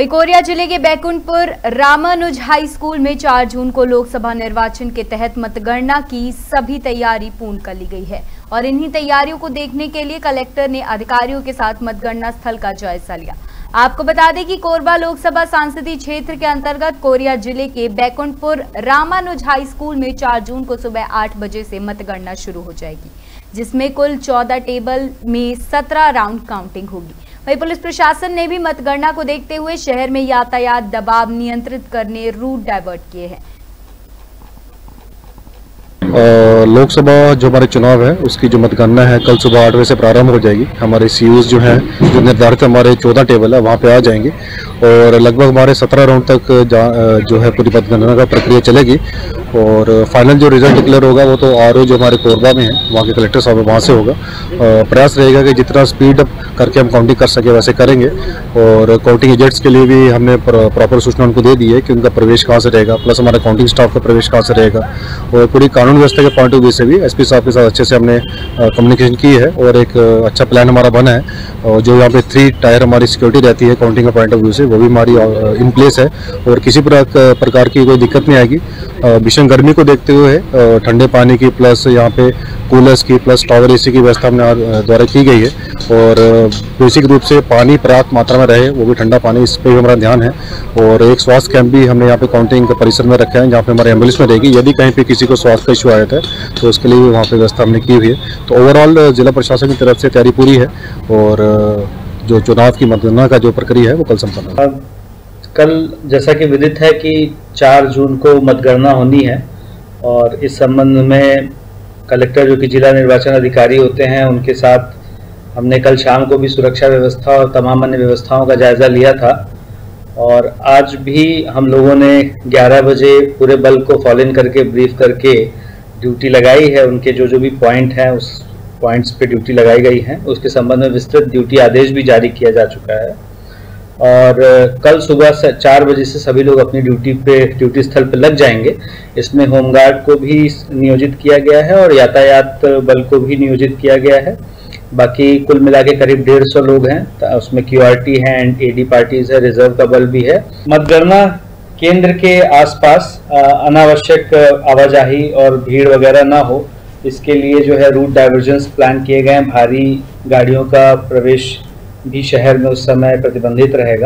Korea ज़िले के Baikunthpur Ramanuj high school में 4 जून को लोकसभा निर्वाचन के तहत मतगणना की सभी तैयारी पूर्ण कर ली गई है और इन्हीं तैयारियों को देखने के लिए कलेक्टर ने अधिकारियों के साथ मतगणना स्थल का जायजा लिया। आपको बता दें कि कोरबा लोकसभा सांसदीय क्षेत्र के अंतर्गत कोरिया ज़िले के बैकुंठपुर रामानुज हाई स्कूल में 4 जून को सुबह 8 बजे से मतगणना शुरू हो जाएगी, जिसमें कुल 14 टेबल में 17 राउंड काउंटिंग होगी। वहीं पुलिस प्रशासन ने भी मतगणना को देखते हुए शहर में यातायात दबाव नियंत्रित करने रूट डाइवर्ट किए हैं। लोकसभा जो हमारे चुनाव है, उसकी जो मतगणना है, कल सुबह आठ बजे से प्रारंभ हो जाएगी। हमारे सी जो है, जो निर्धारित हमारे चौदह टेबल है, वहाँ पे आ जाएँगे। और लगभग हमारे सत्रह राउंड तक जो है पूरी मतगणना का प्रक्रिया चलेगी। और फाइनल जो रिज़ल्ट डिक्लेयर होगा वो तो आरओ जो हमारे कोरबा में है, वहाँ के कलेक्टर साहब वहाँ से होगा। प्रयास रहेगा कि जितना स्पीड अप करके हम काउंटिंग कर सके वैसे करेंगे। और काउंटिंग एजेंट्स के लिए भी हमने प्रॉपर सूचना उनको दे दी है कि उनका प्रवेश कहाँ से रहेगा प्लस हमारा काउंटिंग स्टाफ का प्रवेश कहाँ से रहेगा। और पूरी कानून व्यवस्था के पॉइंट ऑफ़ व्यू से भी एसपी साहब के साथ अच्छे से हमने कम्युनिकेशन की है और एक अच्छा प्लान हमारा बना है। और जो यहाँ पे थ्री टायर हमारी सिक्योरिटी रहती है काउंटिंग के पॉइंट ऑफ़ व्यू से, वो भी हमारी इन प्लेस है। और किसी प्रकार की कोई दिक्कत नहीं आएगी। भीषण गर्मी को देखते हुए ठंडे पानी की प्लस यहाँ पे कूलर्स की प्लस टावर एसी की व्यवस्था हमने द्वारा की गई है। और बेसिक रूप से पानी पर्याप्त मात्रा में रहे, वो भी ठंडा पानी, इस पर भी हमारा ध्यान है। और एक स्वास्थ्य कैंप भी हमने यहाँ पे काउंटिंग के परिसर में रखा है, जहाँ पे हमारे एंबुलेंस में रहेगी। यदि कहीं पे किसी को स्वास्थ्य का इशू आया था तो उसके लिए भी वहाँ पे व्यवस्था हमने की हुई है। तो ओवरऑल जिला प्रशासन की तरफ़ से तैयारी पूरी है। और जो चुनाव की मतगणना का जो प्रक्रिया है, वो कल संपन्न कल जैसा कि विदित है कि 4 जून को मतगणना होनी है और इस संबंध में कलेक्टर जो कि जिला निर्वाचन अधिकारी होते हैं, उनके साथ हमने कल शाम को भी सुरक्षा व्यवस्था और तमाम अन्य व्यवस्थाओं का जायजा लिया था और आज भी हम लोगों ने 11 बजे पूरे बल को फॉल इन करके ब्रीफ करके ड्यूटी लगाई है। उनके जो जो भी पॉइंट हैं, उस पॉइंट्स पे ड्यूटी लगाई गई है। उसके संबंध में विस्तृत ड्यूटी आदेश भी जारी किया जा चुका है। और कल सुबह चार बजे से सभी लोग अपनी ड्यूटी पे, ड्यूटी स्थल पे लग जाएँगे। इसमें होमगार्ड को भी नियोजित किया गया है और यातायात बल को भी नियोजित किया गया है। बाकी कुल मिला के करीब डेढ़ सौ लोग हैं। उसमें क्यू आर टी है एंड ए डी पार्टीज़ है, रिज़र्व का बल भी है। मतगणना केंद्र के आसपास अनावश्यक आवाजाही और भीड़ वगैरह ना हो। इसके लिए जो है रूट डाइवर्जेंस प्लान किए गए हैं। भारी गाड़ियों का प्रवेश भी शहर में उस समय प्रतिबंधित रहेगा।